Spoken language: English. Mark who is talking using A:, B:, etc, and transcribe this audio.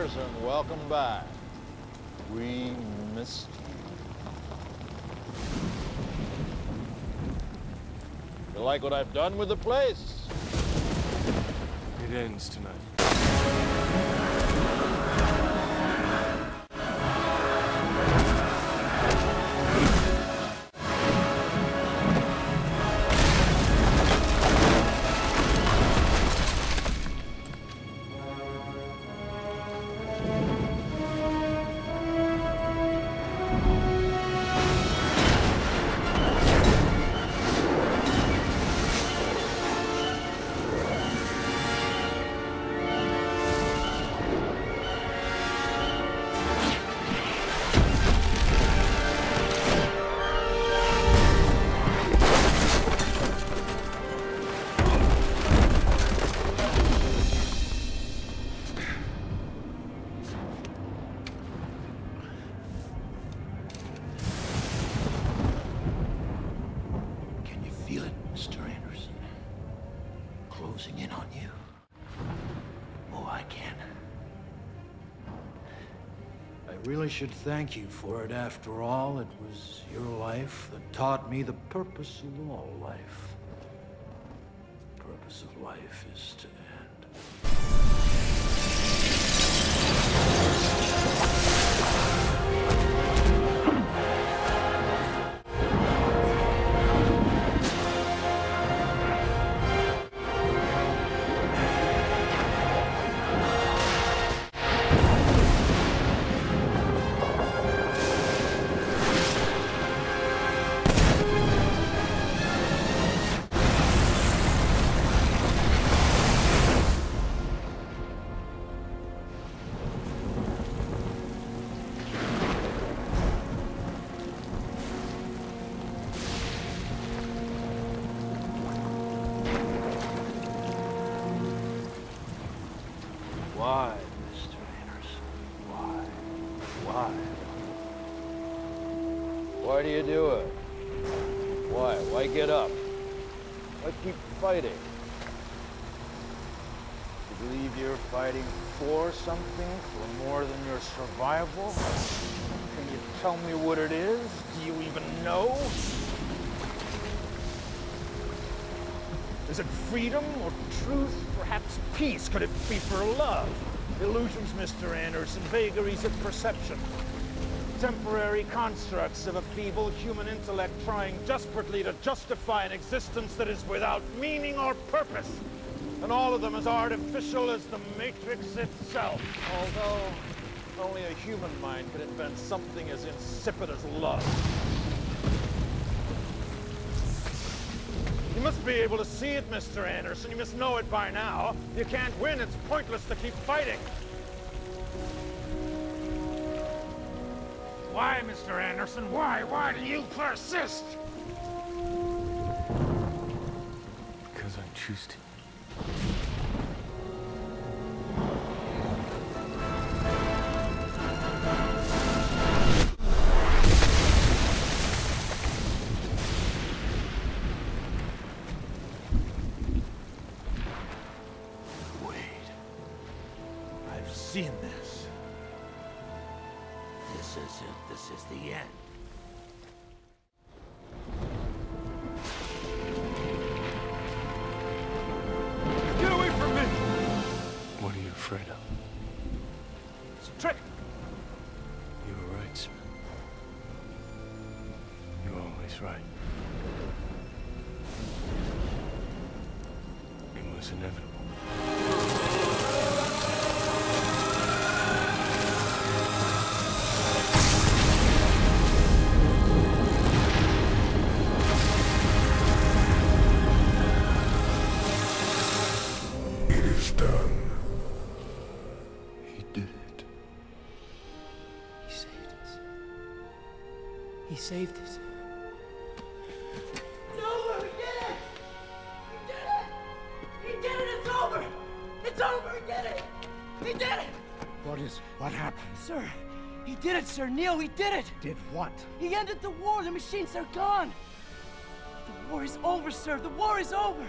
A: Anderson, welcome back. We missed you. You like what I've done with the place?
B: It ends tonight.
C: Closing in on you? Oh, I can. I really should thank you for it. After all, it was your life that taught me the purpose of all life. The purpose of life is to Why?
A: Do you do it? Why? Why get up? Why keep fighting? You believe you're fighting for something, for more than your survival? Can you tell me what it is? Do you even know? Is it freedom or truth? Perhaps peace? Could it be for love? Illusions, Mr. Anderson, vagaries of perception. Temporary constructs of a feeble human intellect trying desperately to justify an existence that is without meaning or purpose. And all of them as artificial as the Matrix itself. Although only a human mind could invent something as insipid as love. You must be able to see it, Mr. Anderson. You must know it by now. You can't win. It's pointless to keep fighting. Why, Mr. Anderson? Why? Why do you persist?
B: Because I choose to.
A: Seen this.
C: This is it. This is the end.
A: Get away from me!
B: What are you afraid of?
A: It's a trick.
B: You were right, Smith. You're always right. It was inevitable.
D: Is done.
C: He did it.
E: He saved us. He saved us.
F: It's over! He did it! He did it! He did it! It's over! It's over! He did it! He did it!
G: What is what happened?
E: Sir, he did it, sir. Neo, he did it.
G: Did what?
E: He ended the war. The machines are gone. The war is over, sir. The war is over.